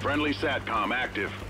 Friendly SATCOM active.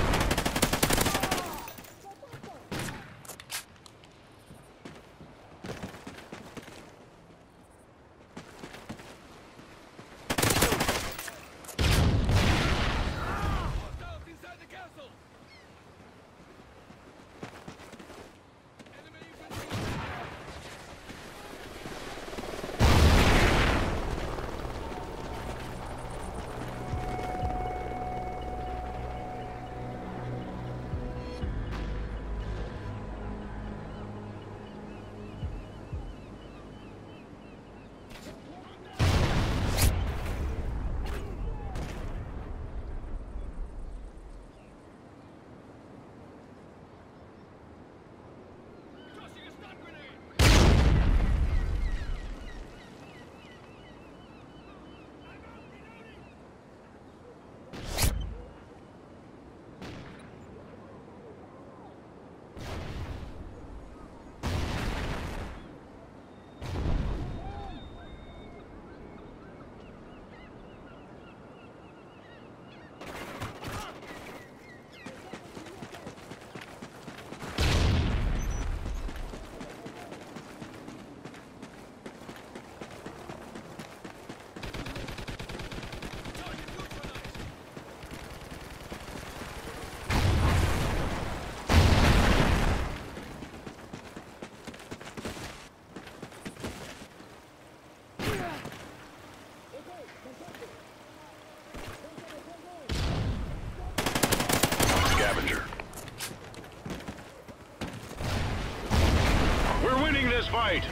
Fight!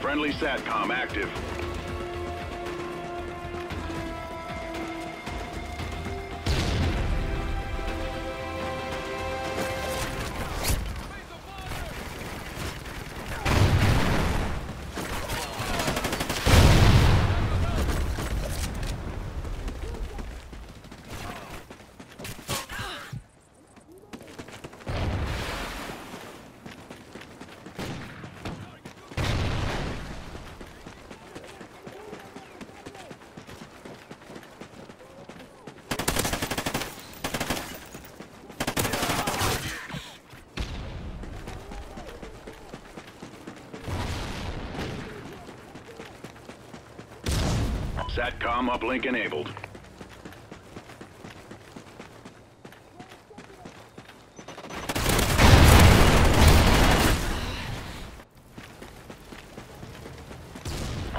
Friendly SATCOM active. SATCOM uplink enabled.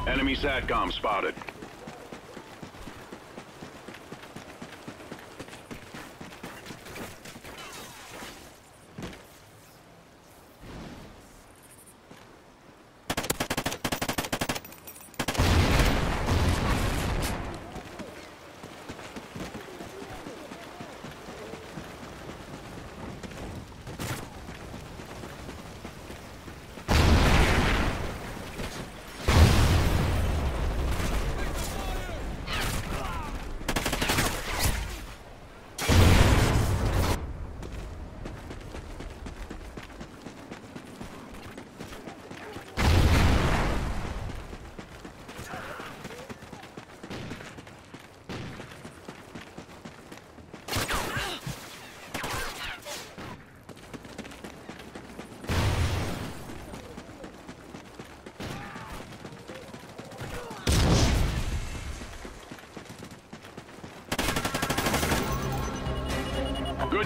Enemy SATCOM spotted.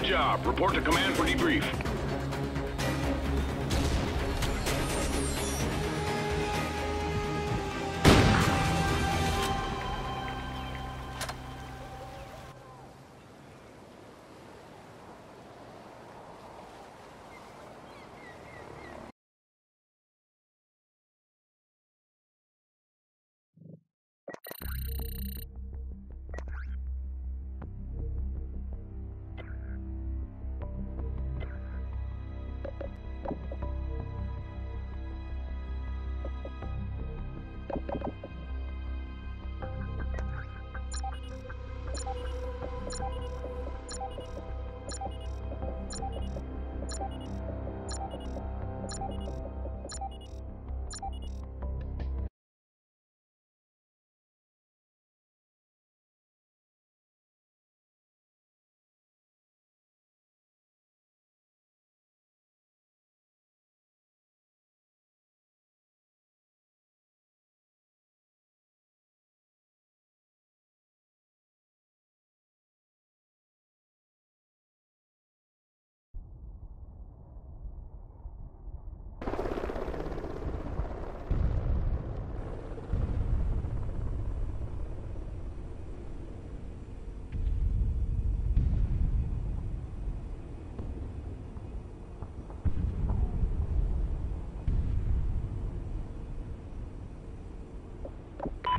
Job. Report to command for debrief.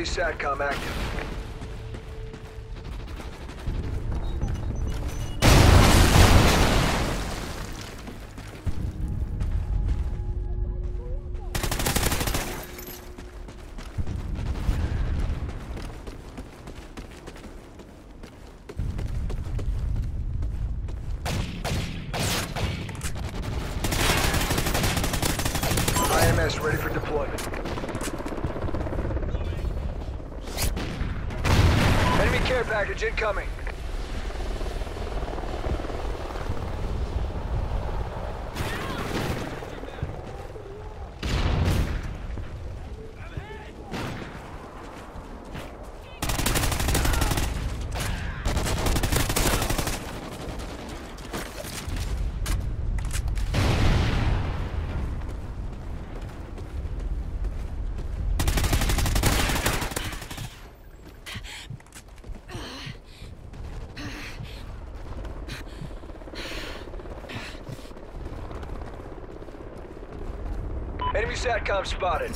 Enemy SATCOM active. Charge incoming. Enemy SATCOM spotted.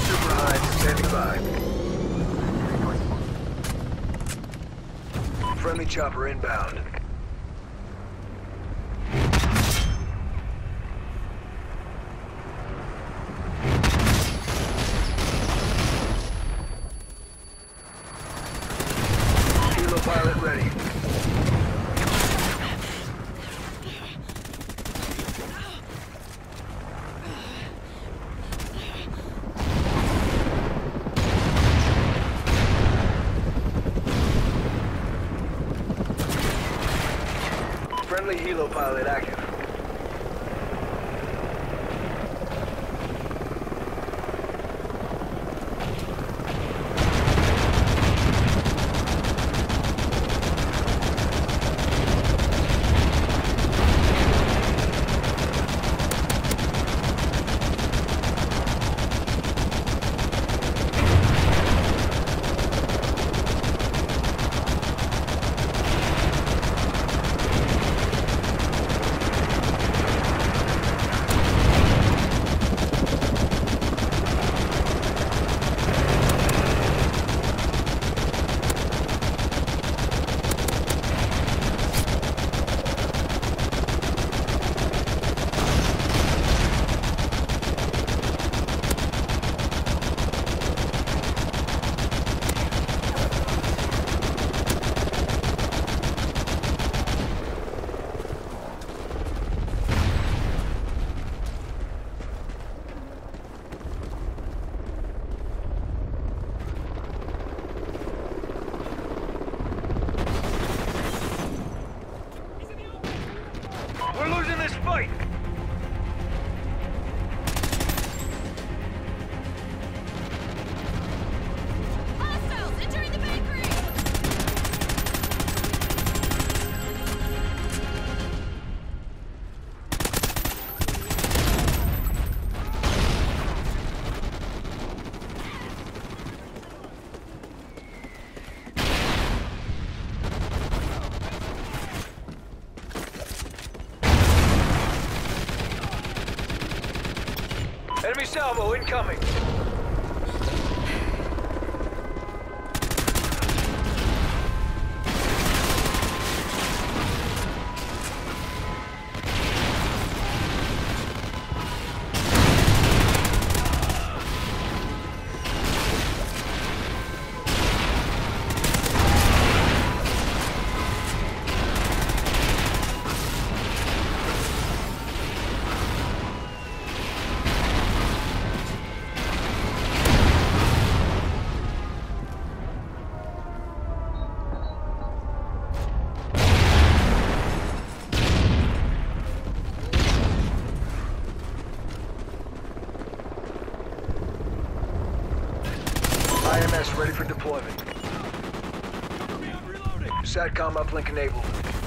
Super high, standing by. Friendly chopper inbound. Pilot ready. Friendly helo pilot Salvo incoming! For deployment. SATCOM uplink enabled.